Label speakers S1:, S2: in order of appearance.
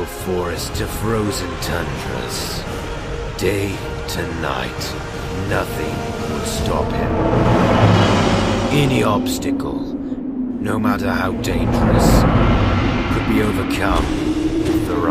S1: tropical forest to frozen tundras. Day to night, nothing would stop him. Any obstacle, no matter how dangerous, could be overcome with the right